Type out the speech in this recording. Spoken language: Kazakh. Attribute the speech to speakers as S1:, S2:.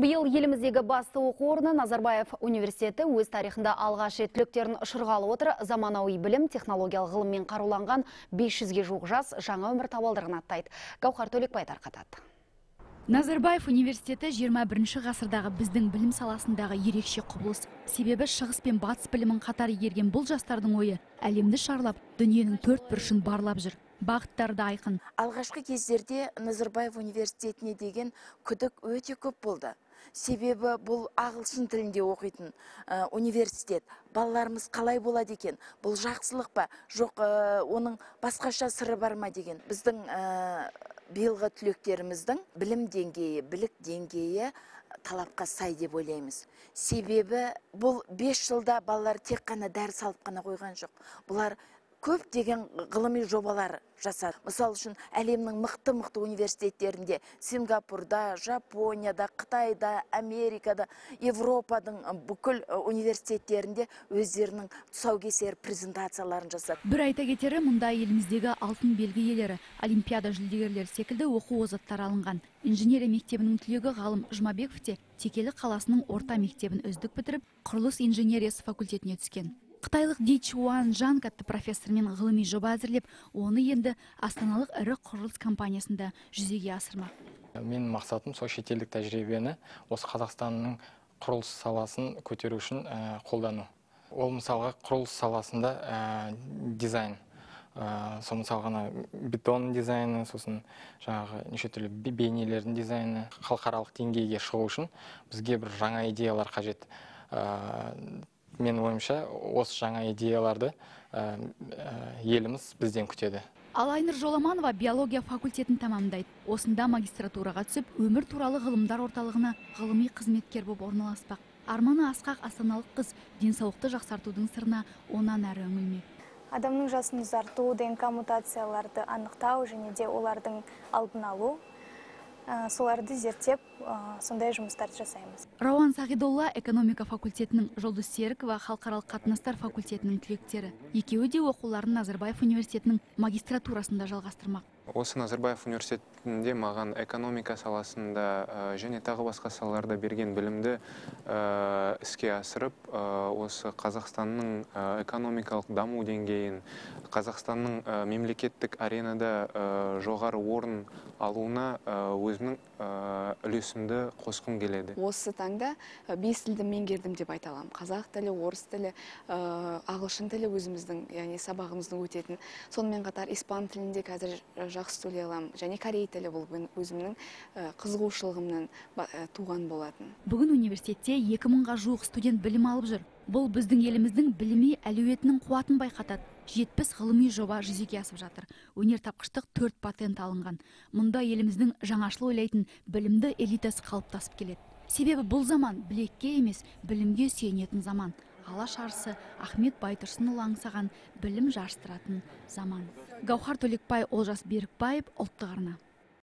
S1: Биыл еліміздегі басты оқу орны Назарбаев университеті өз тарихында алғаш рет түлектерін шырғалы отыр заманауи білім технологиялық ғылыммен қаруланған 500-ге жуық жас жаңа өмір табалдырығын аттайды. Гаухар Төлекбай тарқатады.
S2: Назарбаев университеті 21 ғасырдағы біздің білім саласындағы ерекше құбылыс. Себебі шығыс пен батыс білімін қатар егерген бұл жастардың ойы әлемді шарлап, дүниенің төрт бұрышын барлап жүр. Бағыттары да айқын.
S3: Алғашқы кездерде Назарбаев университетіне деген күдік өте көп болды. Себебі бұл ағылшын тілінде оқитын университет. Балаларымыз қалай болады екен? Бұл жақсылық па? Жоқ, оның басқаша сыры бар ма деген. Біздің биылғы түлектеріміздің білім деңгейі, білік деңгейі талапқа сай деп ойлаймыз. Себебі бұл 5 жылда балалар тек қана дәріс алып қана қойған жоқ. Бұлар көп деген ғылыми жобалар жасады. Мысалы үшін әлемнің мықты мықты университеттерінде сингапурда жапонияда қытайда америкада европаның бүкіл университеттерінде өздерінің тұсаукесер презентацияларын жасады.
S2: Бір айта кетері мұнда еліміздегі алтын белгі иелері олимпиада жүлдегерлері секілді оқу озаттары алынған. Инженерия мектебінің түлегі ғалым жұмабеков те текелі қаласының орта мектебін үздік бітіріп құрылыс инженериясы факультетіне түскен. Қытайлық ди чуан жанг атты профессормен ғылыми жоба әзірлеп оны енді астаналық ірі құрылыс компаниясында жүзеге асырмақ.
S4: Менің мақсатым сол шетелдік тәжірибені осы қазақстанның құрылыс саласын көтеру үшін қолдану. Ол мысалға құрылыс саласында дизайн. Сол мысалға ана бетон дизайны сосын жаңағы неше түрлі бейнелердің дизайны халықаралық деңгейге шығу үшін бізге бір жаңа идеялар қажет. Мен ойымша осы жаңа идеяларды еліміз бізден күтеді.
S2: Ал айнұр жоламанова биология факультетін тамамдайды осында магистратураға түсіп өмір туралы ғылымдар орталығына ғылыми қызметкер болып орналаспақ. Арманы асқақ астаналық қыз денсаулықты жақсартудың сырына онан әрі үңілмек.
S5: Адамның жасын ұзарту днк мутацияларды анықтау және де олардың алдын алу соларды зерттеп сондай жұмыстарды жасаймыз.
S2: Рауан сағидолла экономика факультетінің жұлдыз серікова халықаралық қатынастар факультетінің түлектері. Екеуі де оқуларын назарбаев университетінің магистратурасында жалғастырмақ.
S6: Осы назарбаев университетінде маған экономика саласында және тағы басқа салаларда берген білімді іске асырып осы қазақстанның экономикалық даму деңгейін қазақстанның мемлекеттік аренада жоғары орын алуына өзімнің үлесімді қосқым келеді.
S7: Осы таңда бес тілді меңгердім деп айта аламын. Қазақ тілі орыс тілі ағылшын тілі өзіміздің яғни сабағымыздың өтетін. Сонымен қатар испан тілінде қазір жақсы сөйлей аламын. Және корей тілі бұл өзімнің қызығушылығымнан туған болатын.
S2: Бүгін университетте екі мыңға жуық студент білім алып жүр. Бұл біздің еліміздің біліми әлеуетінің қуатын байқатады. Жетпіс ғылыми жоба жүзеге асып жатыр. Өнертапқыштық төрт патент алынған. Мұнда еліміздің жаңашыл ойлайтын білімді элитасы қалыптасып келеді. Себебі бұл заман білекке емес білімге сүйенетін заман. Алаш арысы ахмет байтұрсынұлы аңсаған білім жарыстыратын заман. Гаухар төлекбай олжас берікбаев ұлттық арна.